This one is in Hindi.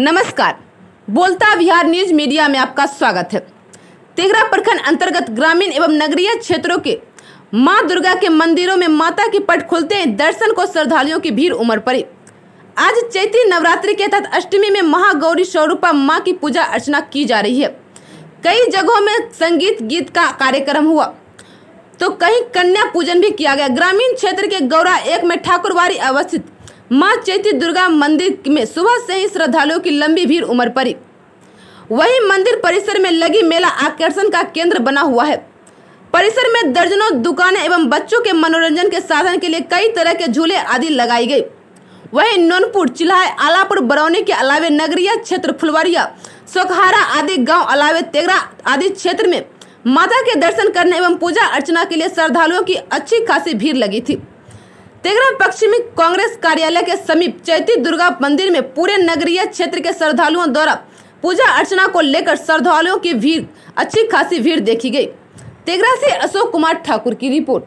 नमस्कार। बोलता बिहार न्यूज़ मीडिया में आपका स्वागत है। तेगरा प्रखंड अंतर्गत ग्रामीण एवं नगरीय क्षेत्रों के माँ दुर्गा के मंदिरों में माता की पट खुलते ही, दर्शन को श्रद्धालुओं की भीड़ उमड़ पड़ी। आज चैती नवरात्रि के तहत अष्टमी में महागौरी स्वरूपा माँ की पूजा अर्चना की जा रही है। कई जगहों में संगीत, गीत का कार्यक्रम हुआ। तो कहीं कन्या पूजन भी किया गया। ग्रामीण क्षेत्र के गौरा एक में ठाकुरवाड़ी अवस्थित। माँ चैती दुर्गा मंदिर में सुबह से ही श्रद्धालुओं की लंबी भीड़ उमड़ पड़ी। वहीं मंदिर परिसर में लगी मेला आकर्षण का केंद्र बना हुआ है। परिसर में दर्जनों दुकानें एवं बच्चों के मनोरंजन के साधन के लिए कई तरह के झूले आदि लगाई गई। वहीं नोनपुर चिल्हाय आलापुर, बरौनी के अलावे नगरिया क्षेत्र, फुलवरिया सोखहारा आदि गाँव अलावे तेगरा आदि क्षेत्र में माता के दर्शन करने एवं पूजा अर्चना के लिए श्रद्धालुओं की अच्छी खासी भीड़ लगी थी। तेगरा पश्चिमी कांग्रेस कार्यालय के समीप चैती दुर्गा मंदिर में पूरे नगरीय क्षेत्र के श्रद्धालुओं द्वारा पूजा अर्चना को लेकर श्रद्धालुओं की भीड़, अच्छी खासी भीड़ देखी गई। तेगरा से अशोक कुमार ठाकुर की रिपोर्ट।